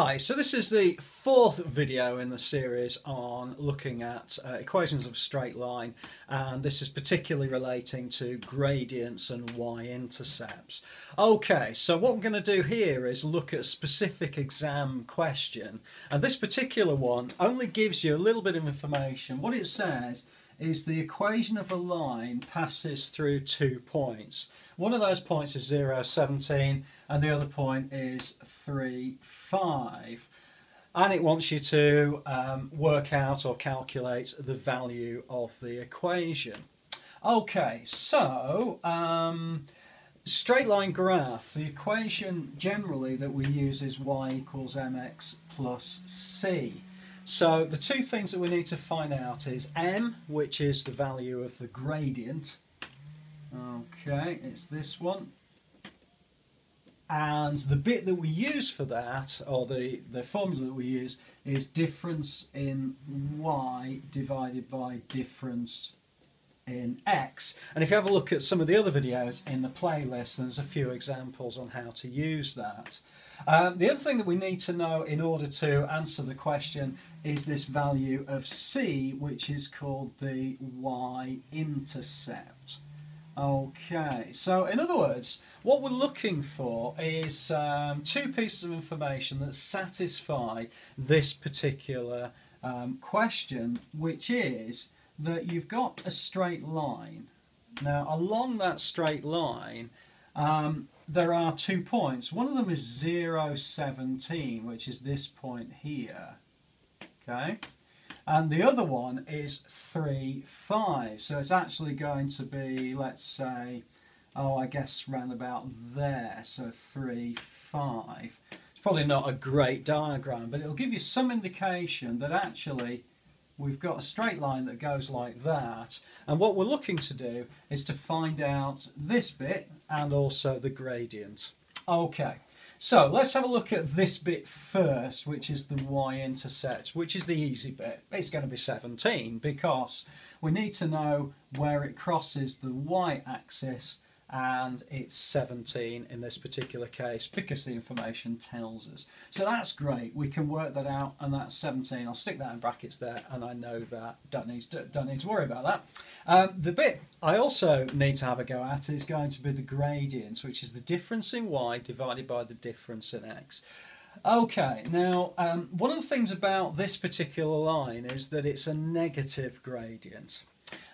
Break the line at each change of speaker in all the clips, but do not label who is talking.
Hi, so this is the fourth video in the series on looking at uh, equations of straight line and this is particularly relating to gradients and y-intercepts. Okay, so what we're going to do here is look at a specific exam question and this particular one only gives you a little bit of information. What it says is the equation of a line passes through two points. One of those points is 0, 17, and the other point is 3, 5. And it wants you to um, work out or calculate the value of the equation. Okay, so um, straight line graph, the equation generally that we use is y equals mx plus c. So the two things that we need to find out is m, which is the value of the gradient. Okay, it's this one. And the bit that we use for that, or the, the formula that we use, is difference in y divided by difference in X. And if you have a look at some of the other videos in the playlist, there's a few examples on how to use that. Um, the other thing that we need to know in order to answer the question is this value of C, which is called the y-intercept. Okay, so in other words, what we're looking for is um, two pieces of information that satisfy this particular um, question, which is that you've got a straight line. Now, along that straight line, um, there are two points. One of them is 0, 17, which is this point here. Okay? And the other one is 3, 5. So it's actually going to be, let's say, oh, I guess round about there. So 3, 5. It's probably not a great diagram, but it'll give you some indication that actually we've got a straight line that goes like that and what we're looking to do is to find out this bit and also the gradient. Okay, so let's have a look at this bit first which is the y-intercept which is the easy bit. It's going to be 17 because we need to know where it crosses the y-axis and it's 17 in this particular case because the information tells us. So that's great, we can work that out and that's 17. I'll stick that in brackets there and I know that, don't need to, don't need to worry about that. Um, the bit I also need to have a go at is going to be the gradient, which is the difference in y divided by the difference in x. Okay, now um, one of the things about this particular line is that it's a negative gradient.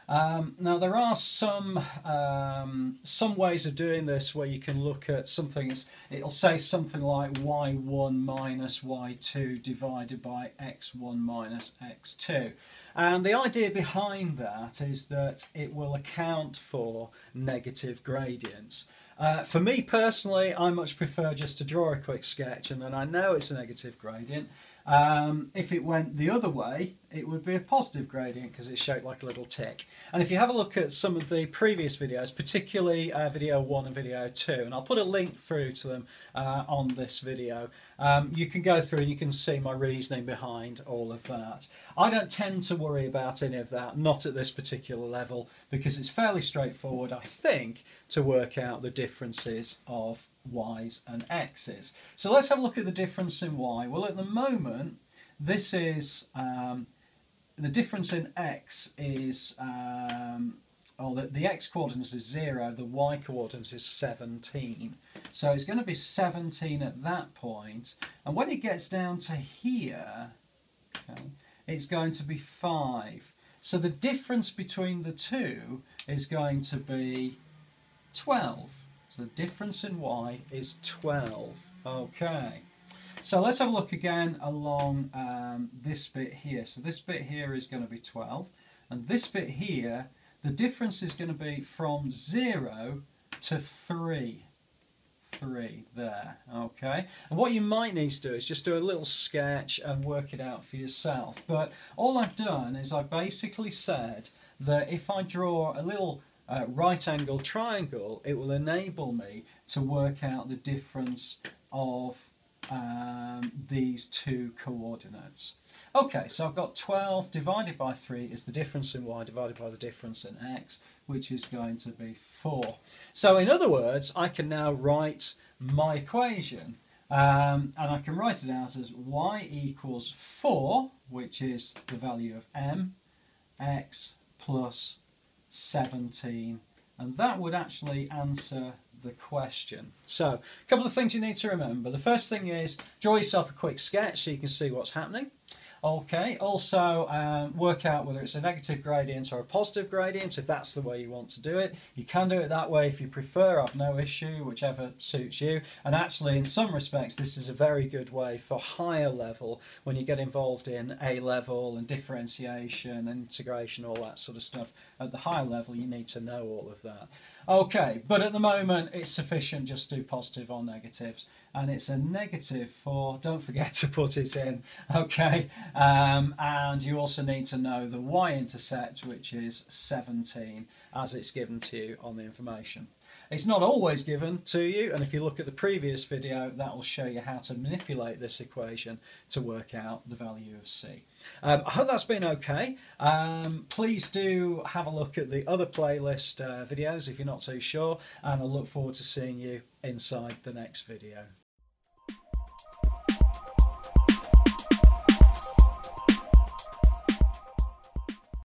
Um, now there are some um, some ways of doing this where you can look at something. It'll say something like y1 minus y2 divided by x1 minus x2. And the idea behind that is that it will account for negative gradients. Uh, for me personally, I much prefer just to draw a quick sketch and then I know it's a negative gradient um, if it went the other way, it would be a positive gradient because it's shaped like a little tick. And if you have a look at some of the previous videos, particularly uh, video 1 and video 2, and I'll put a link through to them uh, on this video, um, you can go through and you can see my reasoning behind all of that. I don't tend to worry about any of that, not at this particular level, because it's fairly straightforward, I think, to work out the differences of y's and x's. So let's have a look at the difference in y. Well, at the moment, this is um, the difference in x is, um, or the, the x coordinate is 0, the y coordinate is 17. So it's going to be 17 at that point. point, and when it gets down to here, okay, it's going to be 5. So the difference between the two is going to be 12. So the difference in y is 12. Okay. So let's have a look again along um, this bit here. So this bit here is going to be 12. And this bit here, the difference is going to be from 0 to 3. 3 there, okay? And what you might need to do is just do a little sketch and work it out for yourself. But all I've done is I've basically said that if I draw a little uh, right angle triangle, it will enable me to work out the difference of um, these two coordinates. Okay, so I've got 12 divided by 3 is the difference in y divided by the difference in x, which is going to be 4. So in other words, I can now write my equation Um, and I can write it out as y equals 4, which is the value of m, x plus 17. And that would actually answer the question. So, a couple of things you need to remember. The first thing is draw yourself a quick sketch so you can see what's happening. Okay, also um, work out whether it's a negative gradient or a positive gradient if that's the way you want to do it. You can do it that way if you prefer, I've no issue, whichever suits you. And actually, in some respects, this is a very good way for higher level when you get involved in A level and differentiation and integration, all that sort of stuff. At the higher level, you need to know all of that. Okay, but at the moment, it's sufficient just do positive or negatives and it's a negative 4. Don't forget to put it in, okay? Um, and you also need to know the y-intercept, which is 17, as it's given to you on the information. It's not always given to you, and if you look at the previous video, that will show you how to manipulate this equation to work out the value of C. Um, I hope that's been okay. Um, please do have a look at the other playlist uh, videos if you're not too sure, and I look forward to seeing you inside the next video.